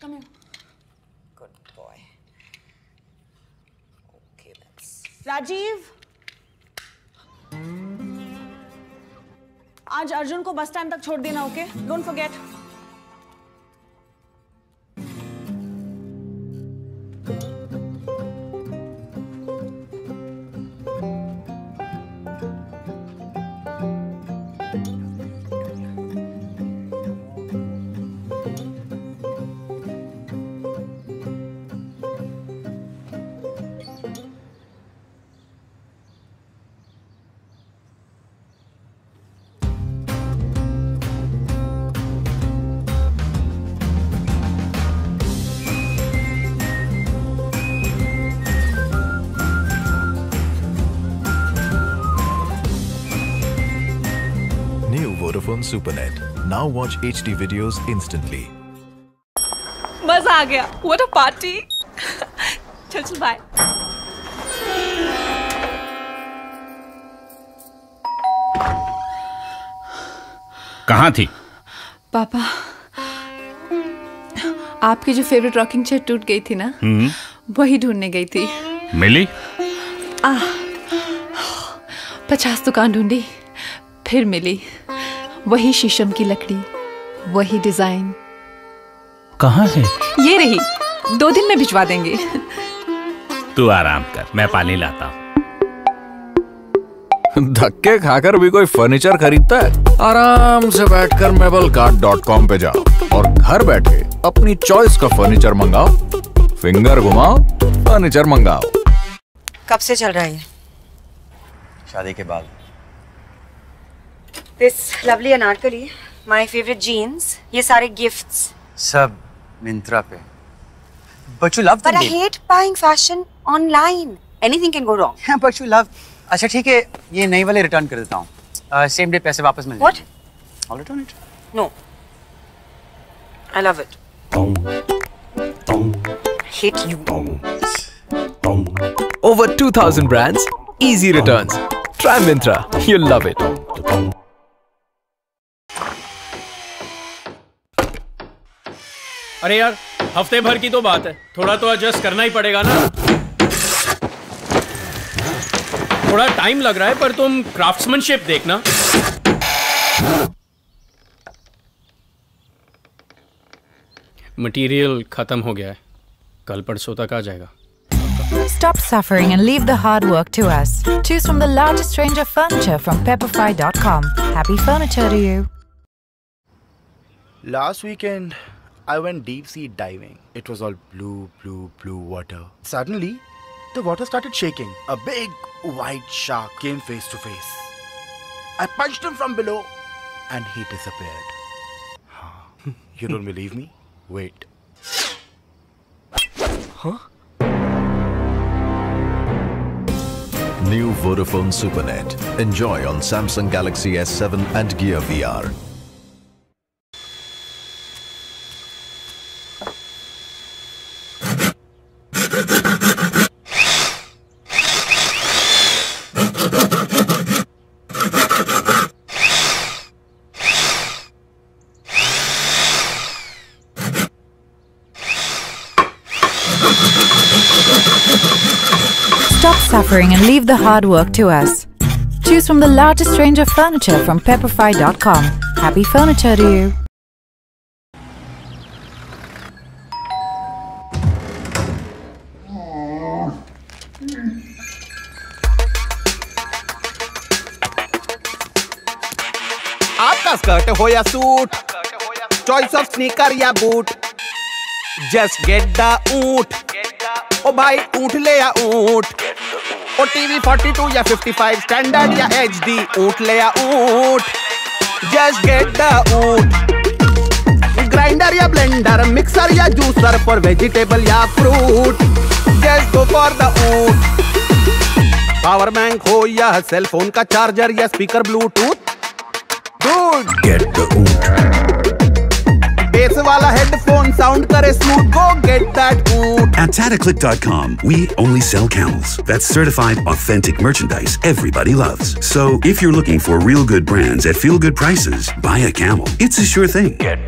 Come here. Good boy. Okay, let's. Rajiv आज अर्जुन को bus stand तक छोड़ देना okay don't forget Vodafone Supernet. Now watch HD videos instantly. मज़ा आ गया। व्हाट अ पार्टी चल चल बाय कहाँ थी? पापा आपकी जो फेवरेट रॉकिंग चेयर टूट गई थी ना वही ढूँढने गई थी। मिली? पचास दुकान ढूंढी फिर मिली। वही शीशम की लकड़ी वही डिज़ाइन। कहाँ है? ये रही दो दिन में भिजवा देंगे। तू आराम कर मैं पानी लाता हूँ। धक्के खाकर भी कोई फर्नीचर खरीदता है? आराम से बैठकर मेबल कार्ड डॉट कॉम पे जाओ और घर बैठे अपनी चॉइस का फर्नीचर मंगाओ। फिंगर घुमाओ फर्नीचर मंगाओ। कब से चल रहा है शादी के बाद। This lovely anarkali my favourite jeans ये सारे गिफ्ट्स सब मिंत्रा पे। But you love but I hate buying fashion online anything can go wrong but you love अच्छा ठीक है ये नई वाले रिटर्न कर देता हूँ। सेम डे पैसे वापस मिल what I'll return it. No I love it hate you. Over 2000 brands, easy returns. Try Mintra. You'll love it. अरे यार हफ़्ते भर की तो बात है थोड़ा तो एडजस्ट करना ही पड़ेगा ना थोड़ा टाइम लग रहा है पर तुम क्राफ्ट्समैनशिप देखना मटेरियल खत्म हो गया है कल परसों तक आ जाएगा Stop suffering and leave the hard work to us. Choose from the largest range of furniture from pepperfry.com. Happy furniture to you. Last weekend, I went deep sea diving. It was all blue, blue, blue water. Suddenly, the water started shaking. A big white shark came face to face. I punched him from below and he disappeared. you don't believe me? Wait. Huh? New Vodafone Supernet. Enjoy on Samsung Galaxy S7 and Gear VR. Stop suffering and leave the hard work to us. Choose from the largest range of furniture from pepperfry.com. Happy furniture to you. आपका skirt हो या suit choice of sneaker या boot just get the ऊंट ओ भाई, ऊँट ले या ऊँट। ओ टीवी 42 या 55 स्टैंडर्ड या एचडी ऊँट ले या ऊँट। जस्ट गेट द ऊँट। ग्राइंडर या ब्लेंडर मिक्सर या जूसर फॉर वेजिटेबल या fruit just go for the ऊँट। पावर बैंक हो या सेल फ़ोन का चार्जर या speaker bluetooth good Get the At TataClick.com, we only sell camels. That's certified authentic merchandise everybody loves. So if you're looking for real good brands at feel good prices, buy a camel. It's a sure thing. Get